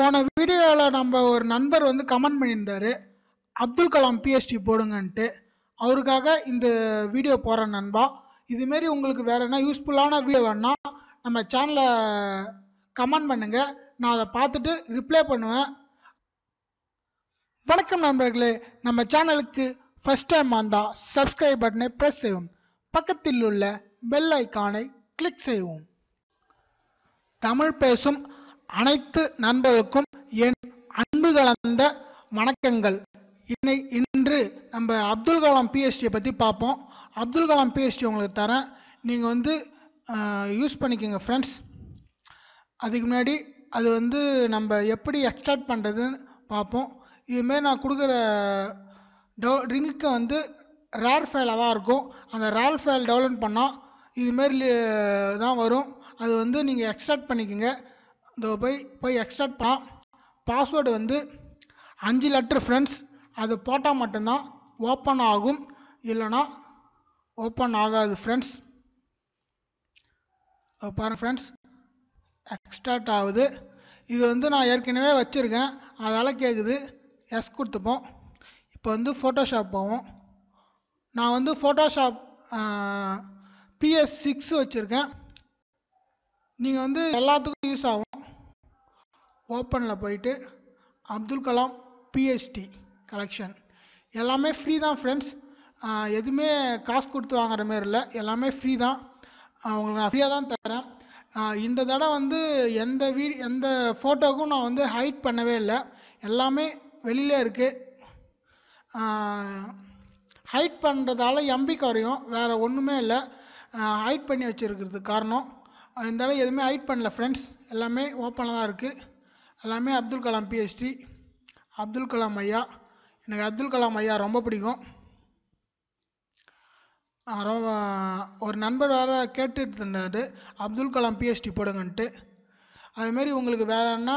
போன வீடியோவில் நம்ம ஒரு நண்பர் வந்து கமெண்ட் பண்ணியிருந்தாரு. அப்துல் கலாம் பிஎஸ்டி போடுங்கன்ட்டு. அவருக்காக இந்த வீடியோ போகிற நண்பா. இதுமாரி உங்களுக்கு வேறு என்ன யூஸ்ஃபுல்லான வீடியோ வேணா நம்ம சேனலை கமெண்ட் பண்ணுங்கள் நான் அதை பார்த்துட்டு ரிப்ளை பண்ணுவேன். வணக்கம் நண்பர்களே. நம்ம சேனலுக்கு ஃபர்ஸ்ட் டைம் வந்தால் சப்ஸ்கிரைப் பட்டனை ப்ரெஸ் செய்வோம் பக்கத்தில் உள்ள பெல் ஐக்கானை கிளிக் செய்வோம் தமிழ் பேசும் அனைத்து நண்பர்களுக்கும் என் அன்பு கலந்த வணக்கங்கள். இன்னை இன்று நம்ம அப்துல் கலாம் பிஎஸ்டியை பற்றி பார்ப்போம். அப்துல் கலாம் பிஎஸ்டி உங்களுக்கு தரேன். நீங்கள் வந்து யூஸ் பண்ணிக்கோங்க ஃப்ரெண்ட்ஸ் அதுக்கு முன்னாடி அது வந்து நம்ம எப்படி எக்ஸ்ட்ராக்ட் பண்ணுறதுன்னு பார்ப்போம். இதுமாரி நான் கொடுக்குற டவு லிங்க்கை வந்து ரேர் ஃபைலாக தான் இருக்கும். அந்த ரேர் ஃபைல் டவுன்லோட் பண்ணால் இதுமாரி தான் வரும். அது வந்து நீங்கள் எக்ஸ்ட்ராக்ட் பண்ணிக்கோங்க. இதோ போய் போய் எக்ஸ்ட்ராக்ட் பண்ணால் பாஸ்வேர்டு வந்து அஞ்சு லெட்டர் ஃப்ரெண்ட்ஸ் அது போட்டால் மட்டும்தான் ஓப்பன் ஆகும். இல்லைன்னா ஓப்பன் ஆகாது ஃப்ரெண்ட்ஸ் பாருங்கள் ஃப்ரெண்ட்ஸ் எக்ஸ்ட்ராக்ட் ஆகுது. இது வந்து நான் ஏற்கனவே வச்சுருக்கேன். அதால் கேட்குது எஸ் கொடுத்துப்போம். இப்போ வந்து ஃபோட்டோஷாப் போவோம். நான் வந்து ஃபோட்டோஷாப் பிஎஸ் சிக்ஸ் வச்சுருக்கேன். நீங்கள் வந்து எல்லாத்துக்கும் யூஸ் ஆகும். ஓப்பனில் போயிட்டு அப்துல் கலாம் பிஹெச்டி கலெக்ஷன் எல்லாமே ஃப்ரீ தான் ஃப்ரெண்ட்ஸ் எதுவுமே காசு கொடுத்து வாங்குற மாதிரி இல்லை. எல்லாமே ஃப்ரீ தான். உங்களுக்கு நான் ஃப்ரீயாக தான் தரேன். இந்த தடவை வந்து எந்த வீ எந்த ஃபோட்டோக்கும் நான் வந்து ஹைட் பண்ணவே இல்லை. எல்லாமே வெளியிலே இருக்குது ஹைட் பண்ணுறதால எம்பி குறையும். வேறு ஒன்றுமே இல்லை. ஹைட் பண்ணி வச்சுருக்கிறது காரணம். இந்த தடவை எதுவுமே ஹைட் பண்ணல ஃப்ரெண்ட்ஸ் எல்லாமே ஓப்பனில் தான் இருக்குது எல்லாமே அப்துல் கலாம் பிஹெச்டி அப்துல் கலாம் ஐயா. எனக்கு அப்துல் கலாம் ஐயா ரொம்ப பிடிக்கும். ரொம்ப ஒரு நண்பர் வேறு கேட்டுட்டு இருந்தார். அப்துல் கலாம் பிஹெச்டி போடுங்கன்ட்டு. அதுமாரி உங்களுக்கு வேற என்ன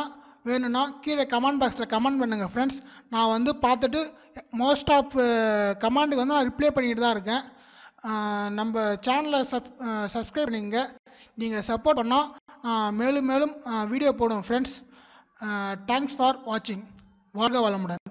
வேணும்னா கீழே கமெண்ட் பாக்ஸில் கமெண்ட் பண்ணுங்கள் ஃப்ரெண்ட்ஸ் நான் வந்து பார்த்துட்டு மோஸ்ட் ஆஃப் கமாண்டுக்கு வந்து நான் ரிப்ளை பண்ணிட்டு தான் இருக்கேன். நம்ம சேனலை சப் சப்ஸ்கிரைப் பண்ணிங்க நீங்கள் சப்போர்ட் பண்ணால் மேலும் மேலும் வீடியோ போடுவோம் ஃப்ரெண்ட்ஸ் தேங்க்ஸ் ஃபார் வாட்சிங் வாழ்க வளமுடன்.